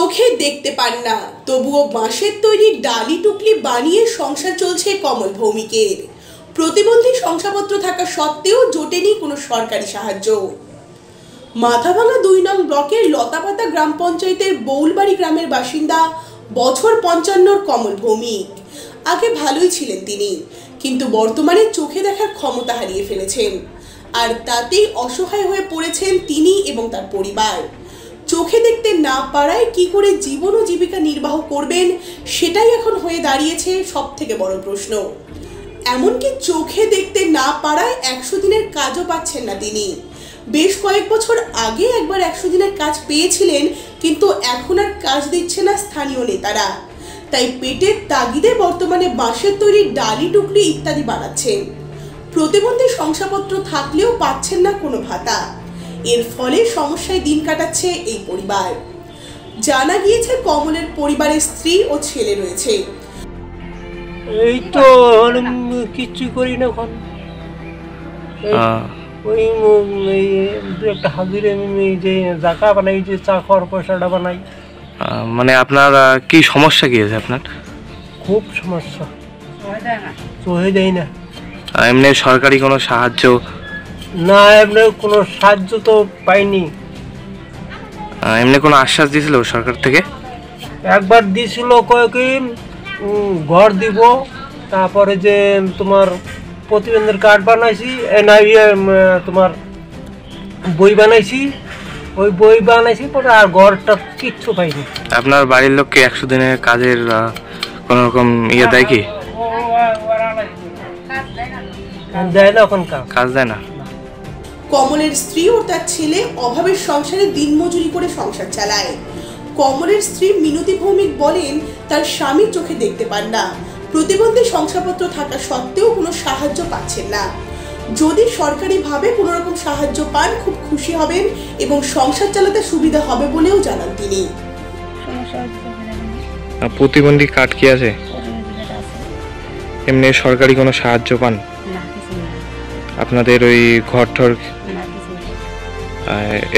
চোখে দেখতে পান না। তবুও বাঁশের তৈরি ডালি টুকলি বানিয়ে সংসার চলছে কমল ভৌমিকের। প্রতিবন্ধী শংসাপত্র থাকা সত্ত্বেও জোটেনি কোনো সরকারি সাহায্য। মাথাভাঙা দুই নং ব্লকের লতাপাতা গ্রাম পঞ্চায়েতের বৌলবাড়ি গ্রামের বাসিন্দা বছর পঞ্চান্নর কমল ভৌমিক। আগে ভালোই ছিলেন তিনি, কিন্তু বর্তমানে চোখে দেখার ক্ষমতা হারিয়ে ফেলেছেন। আর তাতেই অসহায় হয়ে পড়েছেন তিনি এবং তার পরিবার। চোখে দেখতে না পারায় কি করে জীবন ও জীবিকা নির্বাহ করবেন, সেটাই এখন হয়ে দাঁড়িয়েছে সব থেকে বড় প্রশ্ন। এমনকি চোখে দেখতে না পারায় একশো দিনের কাজও পাচ্ছেন না তিনি। বেশ কয়েক বছর আগে একবার একশো দিনের কাজ পেয়েছিলেন, কিন্তু এখন আর কাজ দিচ্ছে না স্থানীয় নেতারা। তাই পেটের তাগিদে বর্তমানে বাঁশের তৈরি ডালি, টুকরি ইত্যাদি বানাচ্ছেন। প্রতিবন্ধী শংসাপত্র থাকলেও পাচ্ছেন না কোনো ভাতা। এর ফলে সমস্যায় দিন কাটাচ্ছে এই পরিবার। জানা গিয়েছে কমলের পরিবারের স্ত্রী ও ছেলে রয়েছে। এই তো কিচ্ছু করি না এখন। এই ওই একটা হাজিরে আমি যে জাকা বানাই যে চা খাওয়ার পয়সাটা বানাই। মানে আপনার কি সমস্যা কি আছে আপনার? খুব সমস্যা। চোহে দেয় না। এমনি সরকারি কোনো সাহায্য না এমনি কোনো সাহায্য তো পাইনি। এমনি কোনো আশ্বাস দিয়েছিল সরকার থেকে? একবার দিছিল কয়েকি উম, ঘর দিব তারপরে যে তোমার প্রতিবন্ধের কার্ড বানাইছি না ইয়ে তোমার বই বানাইছি ওই বই বানাইছি পরে আর ঘরটা কিচ্ছু পাইনি। আপনার বাড়ির লোককে একশো দিনের কাজের কোনো রকম ইয়ে দেয় কি? দেয় না। এখন কাজ কাজ দেয় না? কমলের স্ত্রী ও তার ছেলে অভাবের সংসারে দিনমজুরি করে সংসার চালায়। কমলের স্ত্রী মিনতি ভৌমিক বলেন তার স্বামী চোখে দেখতে পান না। প্রতিবন্ধী শংসাপত্র থাকা সত্ত্বেও কোনো সাহায্য পাচ্ছেন না। যদি সরকারিভাবে কোনো রকম সাহায্য পান খুব খুশি হবেন এবং সংসার চালাতে সুবিধা হবে বলেও জানান তিনি। প্রতিবন্ধী কার্ড কি আছে। এমনি সরকারি কোনো সাহায্য পান? আপনাদের ওই ঘর ঠর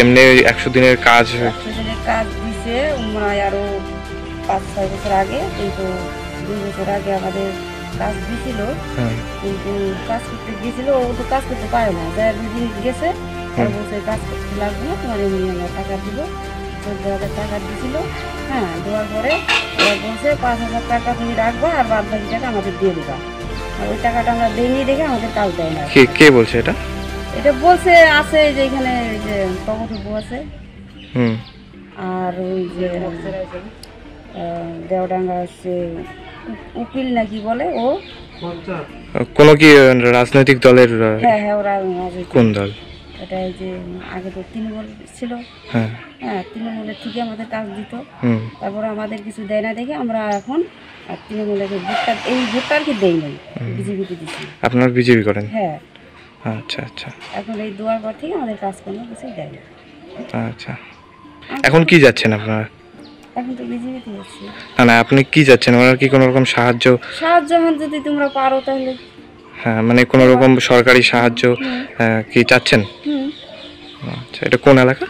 এমনি ওই একশো দিনের কাজ কাজ দিছে হয় আরও পাঁচ ছয় বছর আগে কিন্তু দুই বছর আগে আমাদের কাজ দিছিল। হ্যাঁ, কিন্তু কাজ করতে গিয়েছিল ও তো কাজ করতে পারে না। যাই দুই দিন গেছে আর বলছে কাজ করতে লাগবে না তোমার এমনি আমরা টাকা দিব চোদ্দ হাজার টাকা দিছিল। হ্যাঁ দেওয়ার পরে ওরা বলছে পাঁচ হাজার টাকা তুমি রাখবা আর বাদ বাকি টাকা আমাদের দিয়ে দিবা। আর ওই টাকাটা আমরা দিইনি দেখে আমাদের কাজ দেয় না। কে কে বলছে এটা? এটা বলছে আছে যে এখানে ওই যে টমেটো আছে। হুম। আর ওই যে দেওডাঙ্গা হচ্ছে উকিল নাকি বলে ও। কোনো কি রাজনৈতিক দলের হ্যাঁ হ্যাঁ ওরা কোন দল? এটা এই যে আগে তো তৃণমূল ছিল। হ্যাঁ। হ্যাঁ তৃণমূলের থেকে আমাদের কাজ দিত। তারপরে আমাদের কিছু দেয় না দেখে আমরা এখন তৃণমূলের ভোটটা এই ভোটটা আর কি দেই নাই বিজেপিতে দিচ্ছি আপনার বিজেপি করেন? হ্যাঁ। আচ্ছা আচ্ছা। এখন এই দুয়ার পর থেকে আমাদের কাজ কোনো কিছু দেয় না। আচ্ছা। এখন কি যাচ্ছেন আপনারা? এখন তো বিজেপিতে যাচ্ছি। না আপনি কি যাচ্ছেন? ওনার কি কোনো রকম সাহায্য? সাহায্য যদি তোমরা পারো তাহলে। হ্যাঁ মানে কোনো রকম সরকারি সাহায্য কি চাচ্ছেন? আচ্ছা এটা কোন এলাকা?